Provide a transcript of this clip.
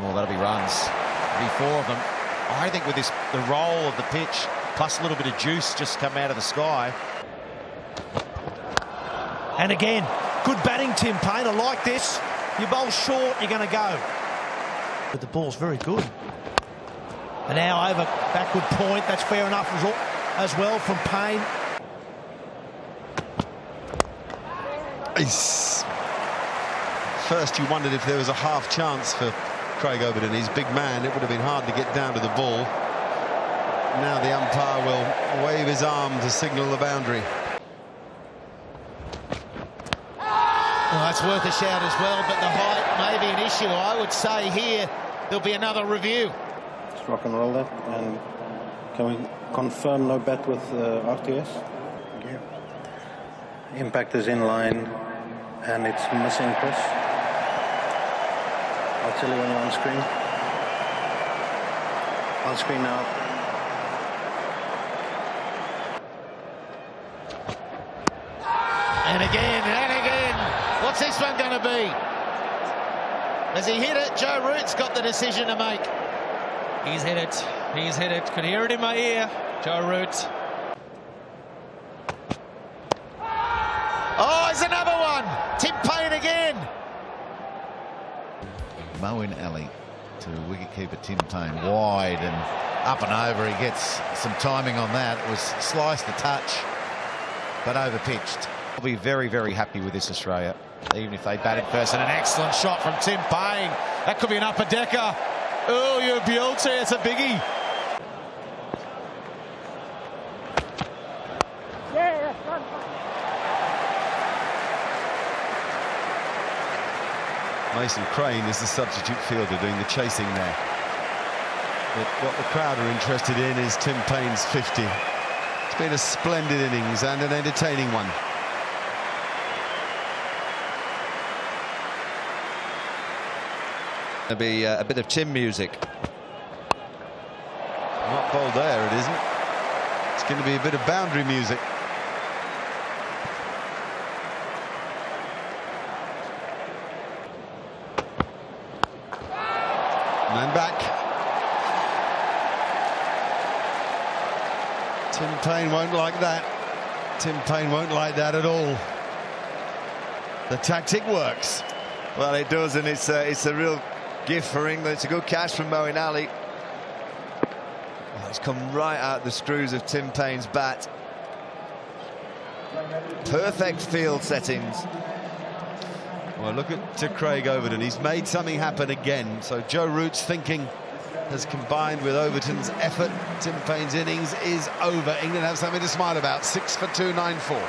Well, that'll be runs. Be four of them. I think with this, the roll of the pitch, plus a little bit of juice just come out of the sky. And again, good batting, Tim Painter. Like this, you bowl short, you're going to go. But the ball's very good. And now over backward point. That's fair enough as well from Paine. He's First, you wondered if there was a half chance for Craig Overton. He's big man. It would have been hard to get down to the ball. Now the umpire will wave his arm to signal the boundary. Well, that's worth a shout as well, but the height may be an issue. I would say here there'll be another review. Let's rock and roll that. And can we confirm no bet with uh, RTS? Yeah. Impact is in line and it's missing, Chris. I'll tell you when you're on screen. On screen now. And again, and again. What's this one going to be? Has he hit it? Joe Root's got the decision to make. He's hit it. He's hit it. Could hear it in my ear. Joe Root. Oh, it's another one. Tim Paine again. Moeen Ali to wicketkeeper Tim Paine wide and up and over. He gets some timing on that. It was sliced a touch, but overpitched. I'll be very, very happy with this Australia, even if they batted first. And an excellent shot from Tim Paine. That could be an upper decker. Oh, you're beauty. It's a biggie. Mason Crane is the substitute fielder doing the chasing there. But what the crowd are interested in is Tim Paine's 50. It's been a splendid innings and an entertaining one. There'll be uh, a bit of Tim music. Not bold there, it isn't. It's going to be a bit of boundary music. And then back. Tim Paine won't like that. Tim Paine won't like that at all. The tactic works. Well, it does, and it's a, it's a real gift for England. It's a good catch from Moeen Ali. It's come right out the screws of Tim Paine's bat. Perfect field settings. Well, look at to Craig Overton. He's made something happen again. So Joe Root's thinking has combined with Overton's effort. Tim Paine's innings is over. England have something to smile about. Six for two, nine four.